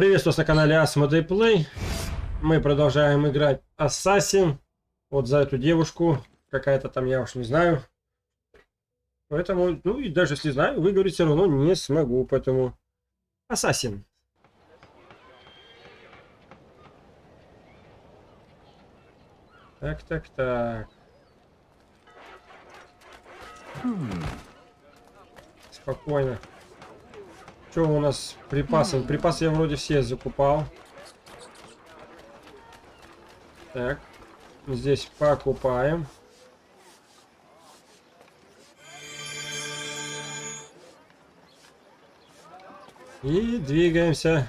Приветствую на канале Asmodee Play. Мы продолжаем играть Assassin. Вот за эту девушку. Какая-то там, я уж не знаю. Поэтому, ну и даже если знаю, выговорить все равно не смогу. Поэтому Assassin. Так, так, так. Спокойно. Что у нас с припасами? Припасы я вроде все закупал. Так. Здесь покупаем. И двигаемся.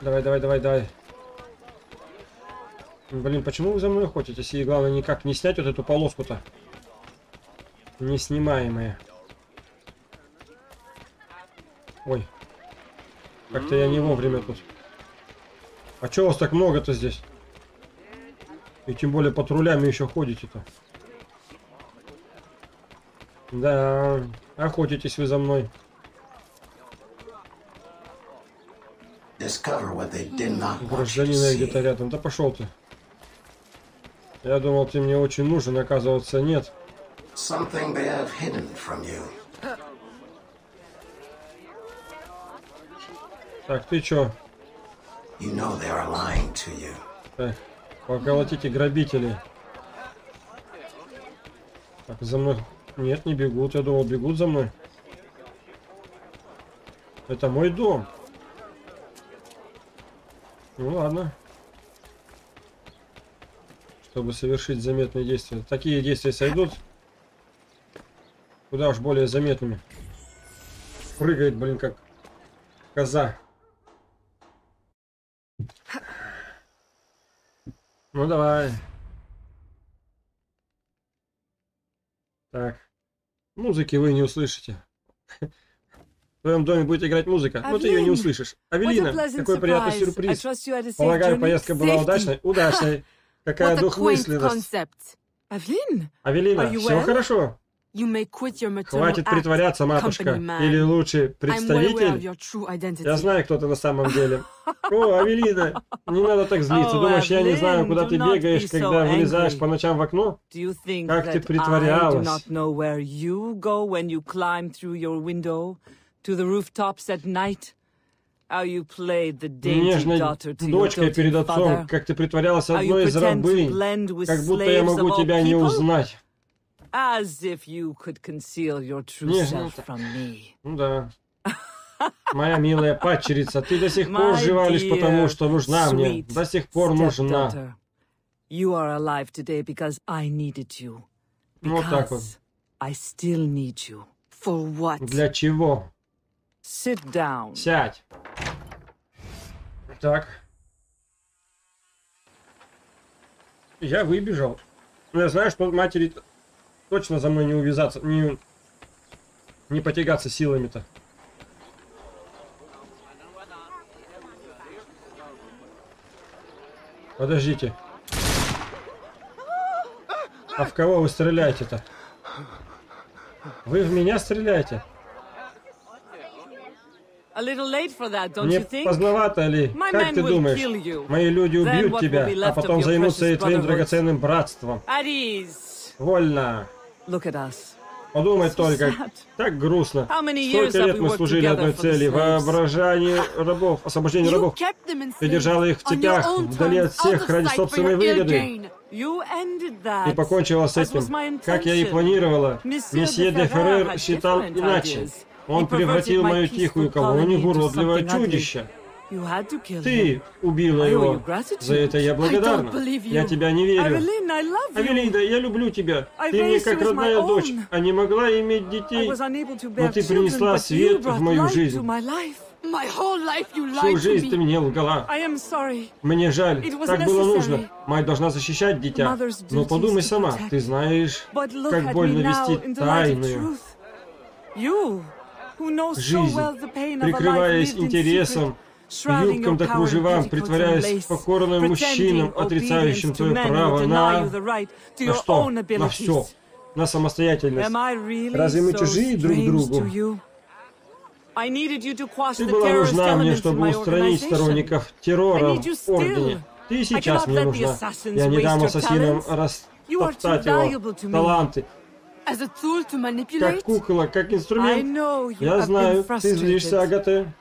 Давай, давай, давай, давай. Блин, почему вы за мной охотитесь? И главное никак не снять вот эту полоску-то. Неснимаемая. Ой. Как-то я не вовремя тут. А чё у вас так много-то здесь? И тем более патрулями еще ходите-то. Да, охотитесь вы за мной. Гражданин где-то рядом. Да пошел ты. Я думал, ты мне очень нужен, оказывается, нет. Так, ты чё? You know they are lying to you. Так, поколотите грабители. Так, за мной... Нет, не бегут. Я думал, бегут за мной. Это мой дом. Ну ладно чтобы совершить заметные действия. Такие действия сойдут куда уж более заметными. Прыгает, блин, как коза. Ну давай. Так. Музыки вы не услышите. В твоем доме будет играть музыка, но ты ее не услышишь. Авелина, какой приятный сюрприз. Полагаю, поездка была удачной? Удачной. Какая двухмысленность. Авелин, Авелина, все хорошо? Хватит притворяться, матушка. Или лучше, представитель. Я знаю, кто ты на самом деле. О, Авелина, не надо так злиться. Oh, Думаешь, я не знаю, куда ты бегаешь, когда вылезаешь по ночам в окно? Как ты притворялась? Нежной дочкой перед отцом, как ты притворялась одной из рабынь, как будто я могу тебя не узнать. Нежно. Ну да. Моя милая падчерица, ты до сих пор жива лишь потому, что нужна мне. До сих пор нужна. You are alive today because I needed you. Вот так вот. I still need you. For what? Для чего? Sit down. Сядь. Так. Я выбежал. Но я знаю, что матери точно за мной не увязаться, не, не потягаться силами-то. Подождите. А в кого вы стреляете-то? Вы в меня стреляете? Не поздновато ли? Как ты думаешь? Мои люди убьют тебя, а потом займутся и твоим драгоценным братством. Вольно. Подумай только, так грустно. Сколько лет мы служили одной цели, воображение рабов, освобождение рабов. Ты держала их в цепях, вдали от всех ради собственной выгоды. И покончила с этим, как я и планировала. Месье де Феррер считал иначе. Он превратил мою тихую колонию в уродливое чудище. Ты убила его. За это я благодарна. Я тебя не верю. Авелина, я люблю тебя. Ты мне как родная дочь, а не могла иметь детей. Но ты принесла свет в мою жизнь. Всю жизнь ты мне лгала. Мне жаль, так было нужно. Мать должна защищать дитя. Но подумай сама, ты знаешь, как больно вести тайную жизнь, прикрываясь интересом, юбкам да кружевам, притворяясь покорным мужчинам, отрицающим твое право на... На что? На все. На самостоятельность. Разве мы чужие друг другу? Ты была нужна мне, чтобы устранить сторонников террора в Ордене. Ты сейчас мне нужна. Я не дам ассасинам растоптать его таланты. Как кукла, как инструмент. Я знаю, ты злишься, Агате.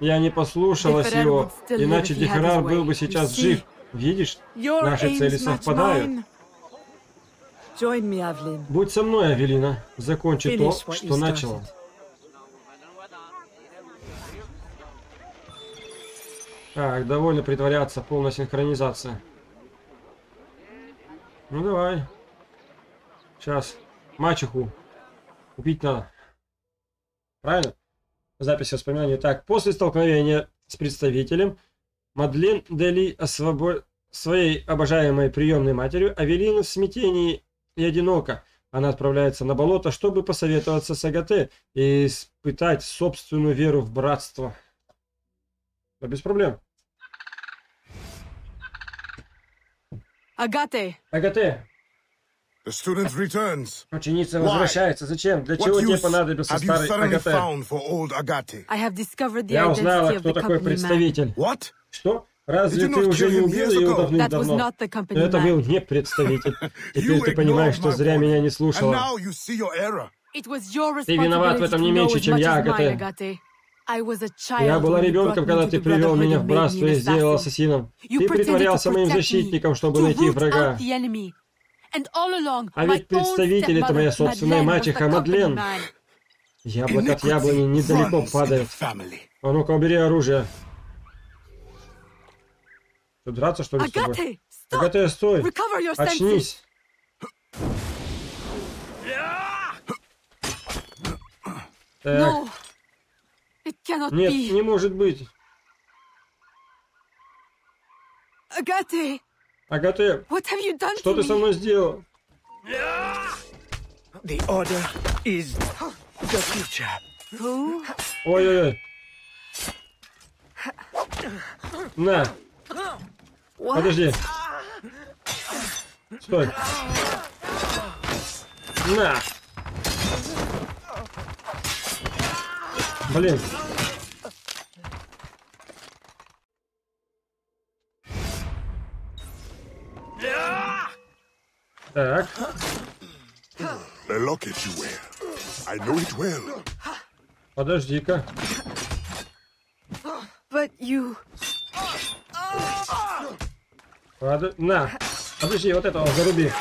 Я не послушалась его, иначе Дехерар был бы сейчас жив. Видишь, наши цели совпадают. Будь со мной, Авелина. Закончи то, что начала. Так, довольно притворяться, полная синхронизация. Ну давай. Сейчас. Мачеху. Купить надо. Правильно? Запись воспоминаний. Так, после столкновения с представителем Мадлен Дели освобод... своей обожаемой приемной матерью Авелина в смятении и одиноко. Она отправляется на болото, чтобы посоветоваться с Агате и испытать собственную веру в братство. Да без проблем. Агате. Агате. The student returns. Ученица возвращается. Зачем? Для чего тебе понадобился старый Агате? Я узнала, кто такой представитель. What? Что? Разве ты уже не убила его давным-давно? Это был не представитель. Теперь ты понимаешь, что зря меня не слушала. Ты виноват в этом не меньше, чем я, Агате. Я была ребенком, когда ты привел меня в братство и сделал ассасином. Ты притворялся моим защитником, чтобы найти врага. А ведь представитель — это моя собственная мачеха Мадлен. Яблоко от яблони недалеко падает. А ну-ка, убери оружие. Что, драться, что ли, с тобой? Агате, стой! Очнись! Так. Нет, не может быть. Агате! Агате, что ты со мной сделал? The order is the future. Ой-ой-ой. На. Подожди. Стой. На. Блин. Well. Подожди-ка. But you... Под... На. Подожди, вот этого заруби.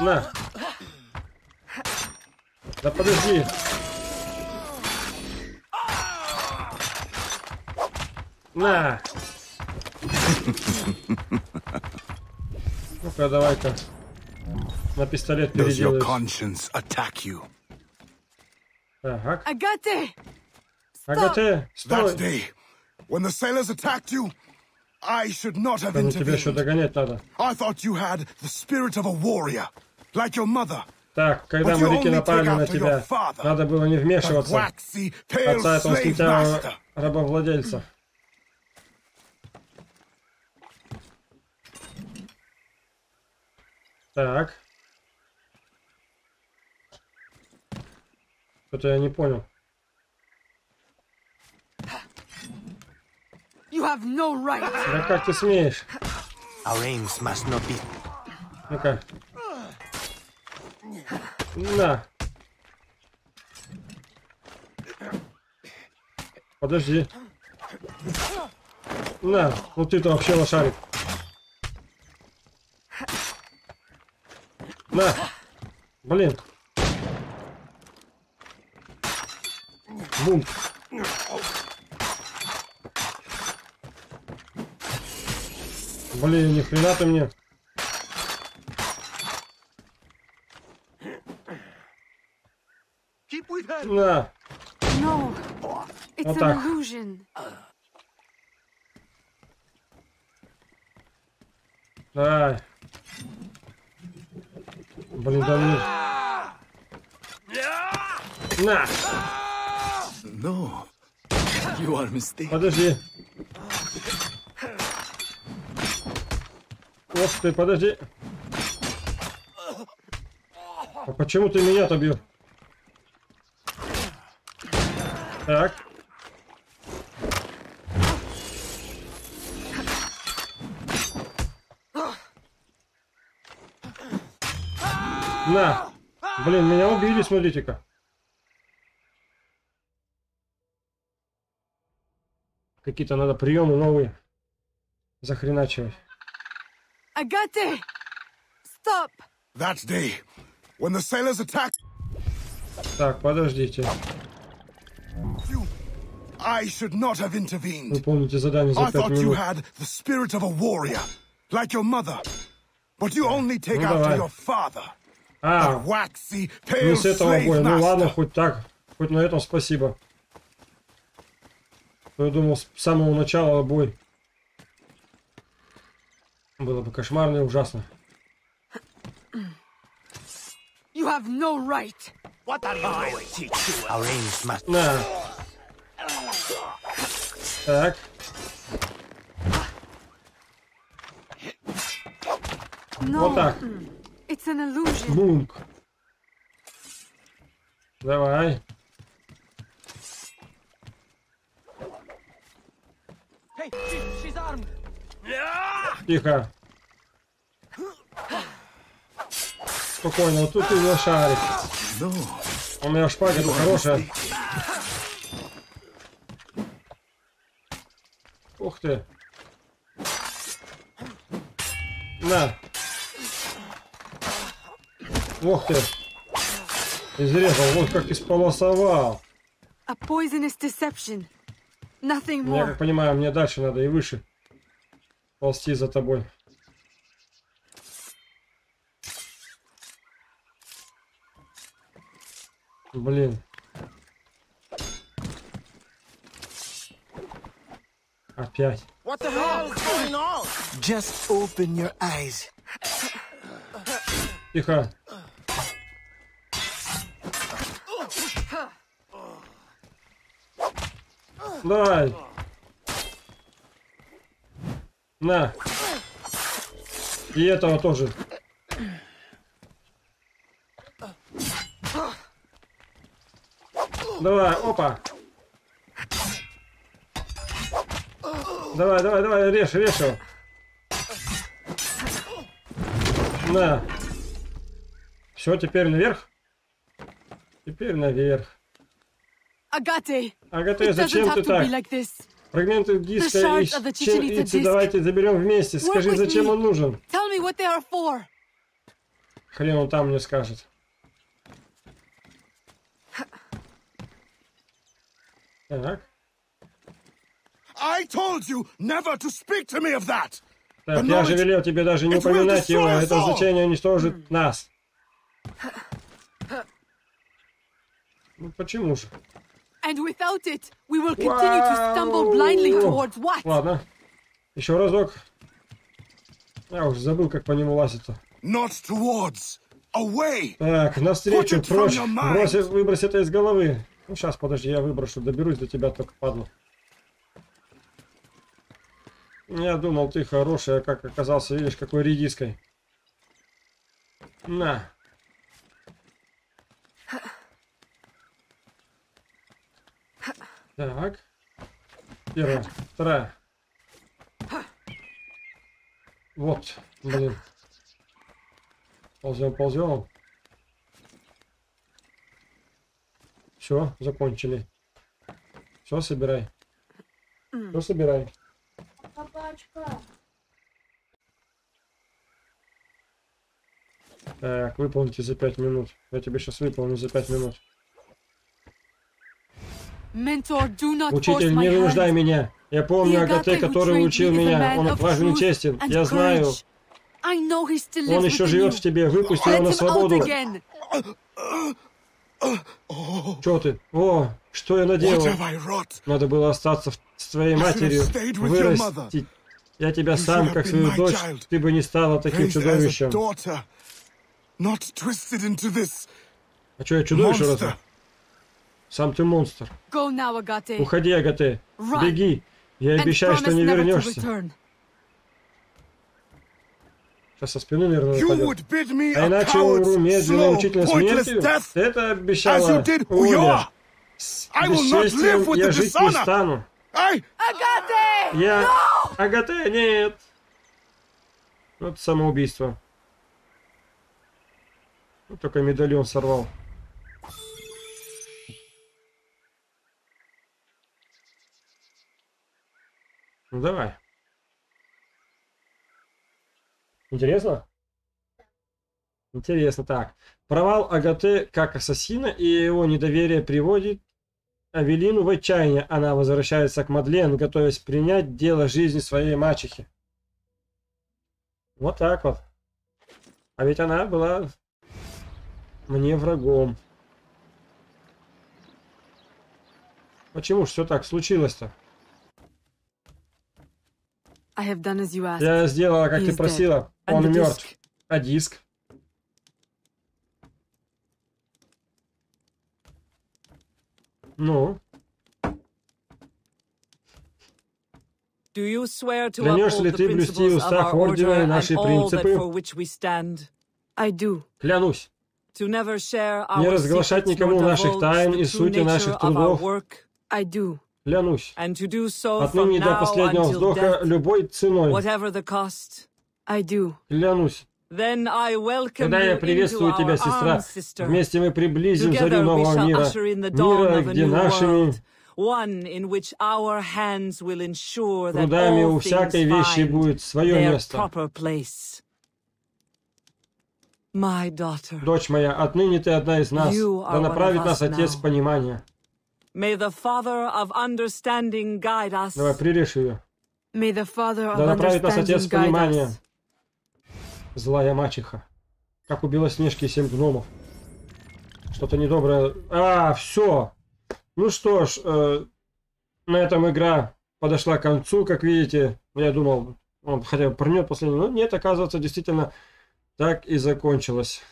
На. Да подожди. На. Ну-ка, давай-ка. На пистолет переделаешь. Так. Агате! Агате, стой! That day, when the sailors attacked you, I should not have intervened. Тебе еще догонять надо. I thought you had the spirit of a warrior, like your mother. Так, когда моряки напали на тебя, надо было не вмешиваться. Отца этого слетявого рабовладельца. Так. Что-то я не понял. You have no right. Да как ты смеешь? Our aims must not be... Ну-ка. На. Подожди. На, ну ты-то вообще лошарик. На! Блин! Бум! Блин, ни хрена ты мне. На. No, it's вот так. illusion. Блин, да мне... На! No. You are mistaken. Подожди. Ох ты, подожди. А почему ты меня-то бил? Так. На! Блин, меня убили, смотрите-ка. Какие-то надо приемы новые захреначивать. Агате! Stop! That day, when the sailors attacked... Так, подождите. You, I should not have intervened. Вы помните задание за I 5 thought you минут. had the spirit of a warrior, like your mother. But you only take Ну, after давай. your father. А, pale с этого боя. Ну ладно, хоть так. Хоть на этом спасибо. Я думал, с самого начала бой. Было бы кошмарно и ужасно. You have no right! What are you doing? teach you. Our aims must На. Так. No! Вот так. It's an illusion. Бунк. Давай. Hey, she, she's armed. Тихо. Спокойно, вот тут ты на шарик. No. У меня шпага тут хорошая. Ух ты. На. Ух ты. Изрезал, вот как ты сполосовал. A poisonous deception. Nothing Я как понимаю, мне дальше надо и выше. Ползти за тобой. Блин. Опять. What the hell is going on? Just open your eyes. Тихо. Давай. На. И этого тоже. Давай, опа. Давай, давай, давай, режь, режь его. На. Все, теперь наверх. Теперь наверх. It doesn't зачем ты так? Фрагменты диска и disc. давайте заберем вместе. Work Скажи, зачем me. он нужен? Tell me what they are for. Хрен он там мне скажет. Так. I told you never to speak to me of that. Так, я же велел тебе даже не упоминать его. Это значение уничтожит нас. Ну почему же? And without it, we will continue to stumble blindly towards what? Ладно. Еще разок. Я уже забыл, как по нему лазить-то. Not towards. Away. Так, навстречу, Put it from прочь. your mind. Брось, выбрось это из головы. Ну, сейчас, подожди, я выброшу. Доберусь до тебя только, падла. Я думал, ты хороший, а как оказался, видишь, какой редиской. На. Так. Первая, вторая. Вот, блин. Ползем, ползем. Все, закончили. Все, собирай. Все, собирай. Так, выполните за 5 минут. Я тебе сейчас выполню за 5 минут. Учитель, не вынуждай меня. Я помню Агате, который учил меня. man Он of отважен и честен. and Я знаю. courage. I know he still Он еще живет в тебе. Выпусти его Let на him out свободу. again. Че ты? О, что я What наделал? have I wrought? Надо было остаться с твоей матерью, stayed with your вырастить. Я тебя сам, как свою my дочь, child. ты бы не стала таким чудовищем. daughter. Not twisted into this А что, я чудовище monster. разве? Сам ты монстр. Now. Уходи, Агате. Run. Беги. Я and обещаю, что не вернешься. Сейчас со спины, наверное, нападет. А иначе умру медленной мучительной смертью? Это обещала Уля. С бесчестием я жить не стану. Агате! Я... Агате, нет! Вот самоубийство. Вот только медальон сорвал. Ну давай. Интересно? Интересно, так. Провал Агате как ассасина и его недоверие приводит Авелину в отчаяние. Она возвращается к Мадлен, готовясь принять дело жизни своей мачехи. Вот так вот. А ведь она была мне врагом. Почему ж все так случилось-то? Я сделала, как ты просила. Он мертв. А диск? Ну? Клянешь ли ты блюсти устав Ордена и наши принципы? Клянусь. Не разглашать никому наших тайн и сути наших трудов. Клянусь. Отныне до последнего вздоха любой ценой. Клянусь. Тогда я приветствую тебя, сестра. Вместе мы приблизим зарю нового мира. Мира, где нашими трудами у всякой вещи будет свое место. Дочь моя, отныне ты одна из нас. Да направит нас Отец понимания. May the Father of understanding guide us. Давай, прирежь ее. May the Father of да направит нас Отец понимания. Злая мачеха. Как убила Снежки и семь гномов. Что-то недоброе. А, все. Ну что ж, э, на этом игра подошла к концу, как видите. Я думал, он хотя бы прыгнет последний. Но нет, оказывается, действительно так и закончилось.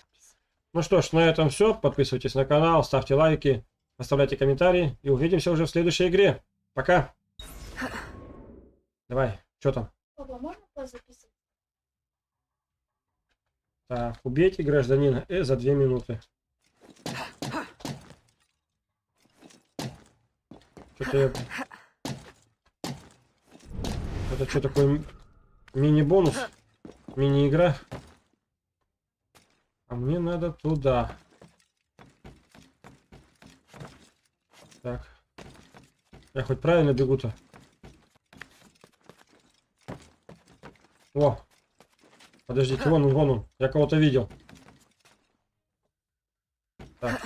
Ну что ж, на этом все. Подписывайтесь на канал, ставьте лайки. Оставляйте комментарии и увидимся уже в следующей игре. Пока. Давай, что там? Папа, можно? Так, убейте гражданина Э за две минуты. Что-то я... Это что такое мини-бонус? Мини-игра? А мне надо туда. Так. Я хоть правильно бегу-то? О! Подождите, вон он, вон он. Я кого-то видел. Так.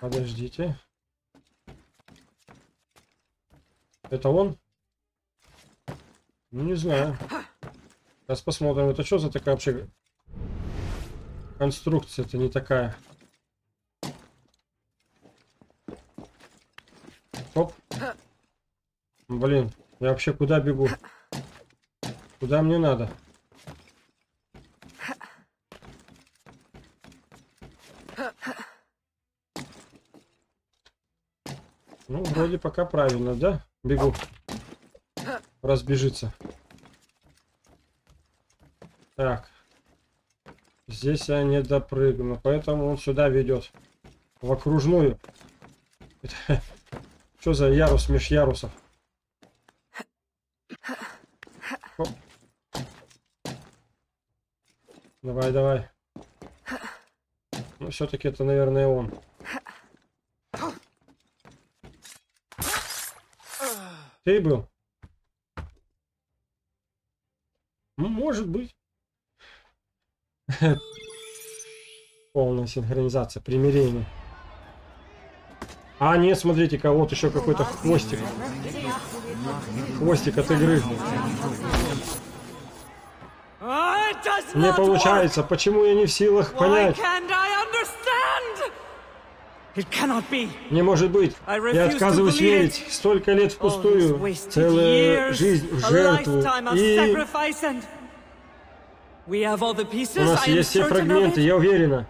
Подождите. Это он? Ну, не знаю. Сейчас посмотрим. Это что за такая вообще конструкция-то не такая? Оп. Блин, я вообще куда бегу? Куда мне надо? Ну, вроде пока правильно, да? Бегу. Разбежится. Так. Здесь я не допрыгну, поэтому он сюда ведет. В окружную. Что за ярус меж ярусов? Оп. Давай, давай. Ну, все-таки это, наверное, он. Ты был? Ну, может быть. Полная синхронизация, примирение. А, нет, смотрите-ка, вот еще какой-то хвостик. Хвостик от игры. Не получается. Почему я не в силах понять? Не может быть. Я отказываюсь верить. Столько лет впустую. Целая жизнь в жертву. И... У нас есть все фрагменты, я уверена.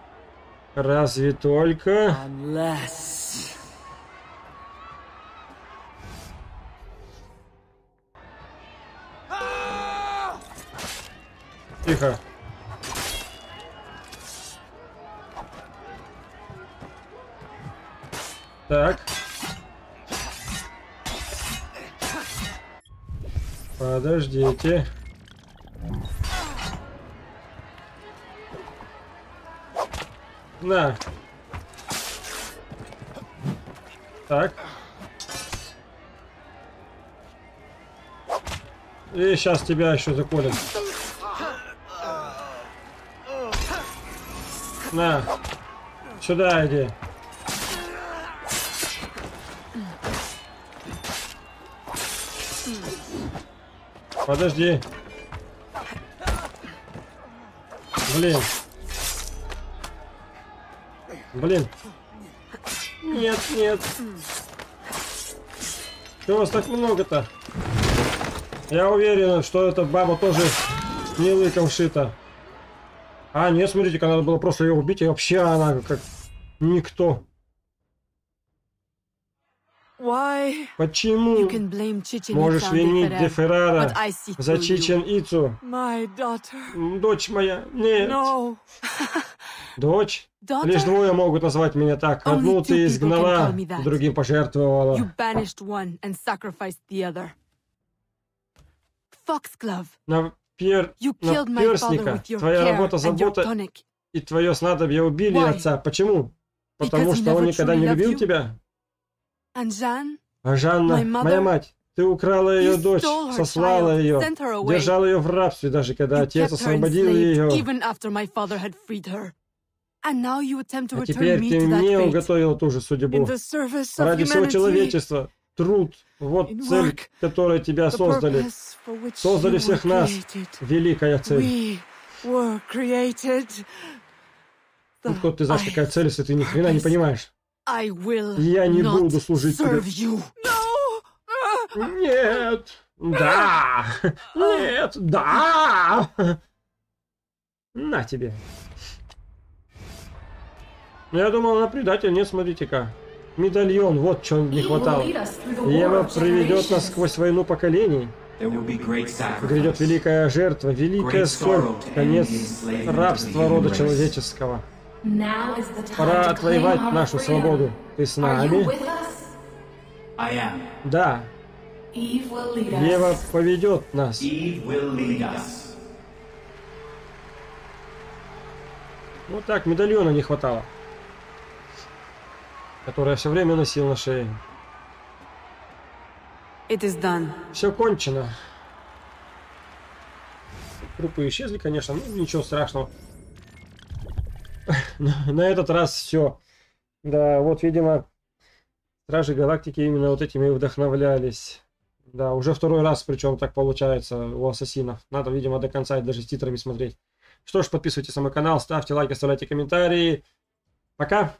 Разве только... тихо. Так. Подождите. На. Так. И сейчас тебя еще заколят. На. Сюда иди. Подожди. Блин. Блин. Нет, нет. Чего вас так много-то? Я уверен, что эта баба тоже не лыком шита. А, нет, смотрите-ка, надо было просто ее убить, и вообще она как никто. Why? Почему? Можешь винить Деферара за Чичен Ицу? Дочь моя. Нет. No. Дочь? Лишь двое могут назвать меня так. Одну ты изгнала, другим пожертвовала. На, пер... на перстника твоя работа, забота и твое снадобье убили отца. Почему? Потому что он никогда не любил тебя? А Жанна, моя мать, ты украла ее дочь, сослала ее, держала ее в рабстве, даже когда отец освободил ее. А теперь ты мне уготовил ту же судьбу. Ради всего человечества. Труд. Вот цель, которой тебя создали. Создали всех нас. Великая цель. Кто ты знаешь, какая цель, если ты ни хрена не понимаешь? Я не буду служить тебе. Нет. Да. Нет. Да. На тебе. Я думал, она предатель. Нет, смотрите-ка. Медальон, вот что не хватало. Ева приведет нас сквозь войну поколений. Грядет великая жертва, великая скорбь, конец рабства рода человеческого. Пора отвоевать нашу свободу. Ты с нами? Да. Ева поведет нас. Вот так, медальона не хватало. Который я все время носил на шее. It is done. Все кончено. Трупы исчезли, конечно, но ничего страшного. на этот раз все. Да, вот, видимо, Стражи Галактики именно вот этими вдохновлялись. Да, уже второй раз, причем так получается у Ассасинов. Надо, видимо, до конца и даже с титрами смотреть. Что ж, подписывайтесь на мой канал, ставьте лайки, оставляйте комментарии. Пока!